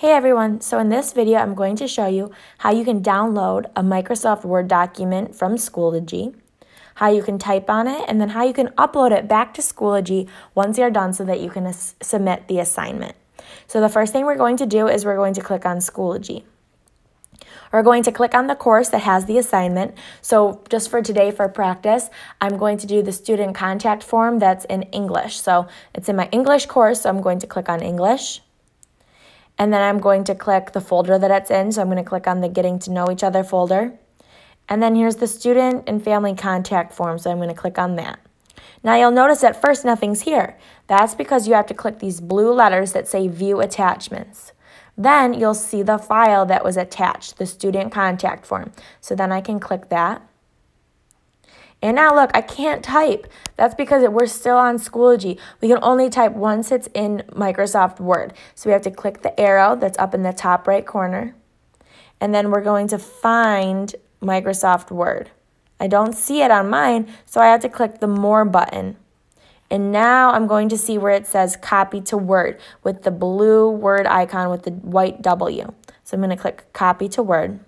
Hey everyone, so in this video I'm going to show you how you can download a Microsoft Word document from Schoology, how you can type on it, and then how you can upload it back to Schoology once you're done so that you can submit the assignment. So the first thing we're going to do is we're going to click on Schoology. We're going to click on the course that has the assignment. So just for today for practice, I'm going to do the student contact form that's in English. So it's in my English course, so I'm going to click on English. And then I'm going to click the folder that it's in. So I'm going to click on the Getting to Know Each Other folder. And then here's the student and family contact form. So I'm going to click on that. Now you'll notice at first nothing's here. That's because you have to click these blue letters that say View Attachments. Then you'll see the file that was attached, the student contact form. So then I can click that. And now look, I can't type. That's because we're still on Schoology. We can only type once it's in Microsoft Word. So we have to click the arrow that's up in the top right corner. And then we're going to find Microsoft Word. I don't see it on mine, so I have to click the More button. And now I'm going to see where it says Copy to Word with the blue Word icon with the white W. So I'm going to click Copy to Word.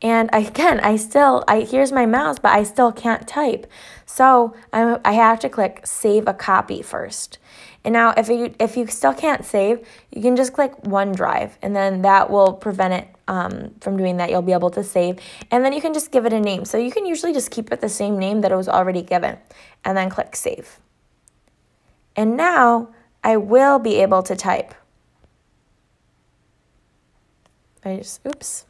And again, I still, I here's my mouse, but I still can't type. So I, I have to click Save a Copy first. And now if you, if you still can't save, you can just click OneDrive, and then that will prevent it um, from doing that. You'll be able to save. And then you can just give it a name. So you can usually just keep it the same name that it was already given, and then click Save. And now I will be able to type. I just, oops.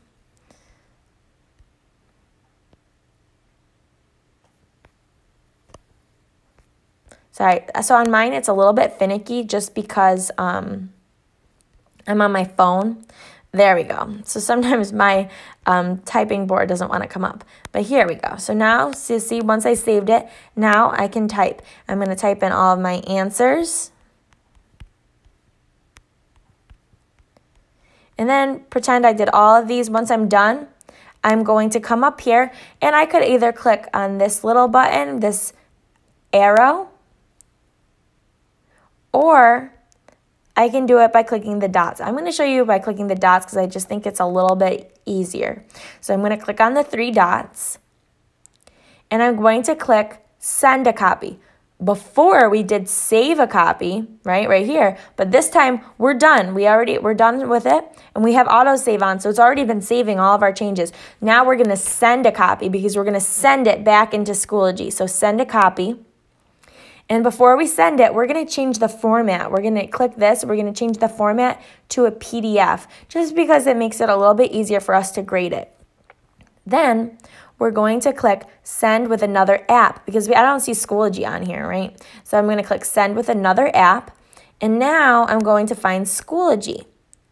Sorry. So on mine, it's a little bit finicky just because um, I'm on my phone. There we go. So sometimes my um, typing board doesn't want to come up. But here we go. So now, so see, once I saved it, now I can type. I'm going to type in all of my answers. And then pretend I did all of these. Once I'm done, I'm going to come up here and I could either click on this little button, this arrow, or I can do it by clicking the dots. I'm going to show you by clicking the dots because I just think it's a little bit easier. So I'm going to click on the three dots and I'm going to click send a copy. Before we did save a copy, right, right here, but this time we're done. We already, we're done with it and we have auto save on. So it's already been saving all of our changes. Now we're going to send a copy because we're going to send it back into Schoology. So send a copy. And before we send it, we're going to change the format. We're going to click this. We're going to change the format to a PDF just because it makes it a little bit easier for us to grade it. Then we're going to click send with another app because we, I don't see Schoology on here, right? So I'm going to click send with another app. And now I'm going to find Schoology.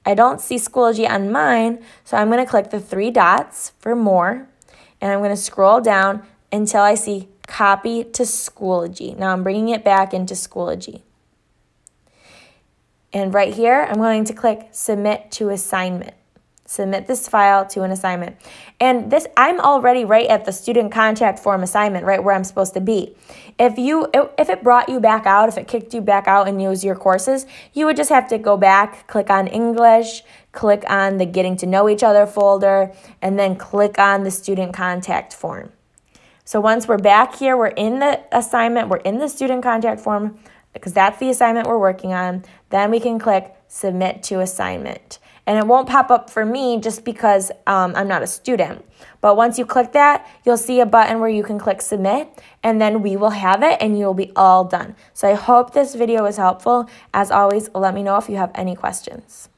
I don't see Schoology on mine, so I'm going to click the three dots for more. And I'm going to scroll down until I see copy to Schoology. Now I'm bringing it back into Schoology. And right here, I'm going to click Submit to Assignment. Submit this file to an assignment. And this, I'm already right at the student contact form assignment, right where I'm supposed to be. If you, if it brought you back out, if it kicked you back out and used your courses, you would just have to go back, click on English, click on the Getting to Know Each Other folder, and then click on the student contact form. So once we're back here, we're in the assignment, we're in the student contact form because that's the assignment we're working on. Then we can click submit to assignment. And it won't pop up for me just because um, I'm not a student. But once you click that, you'll see a button where you can click submit and then we will have it and you'll be all done. So I hope this video was helpful. As always, let me know if you have any questions.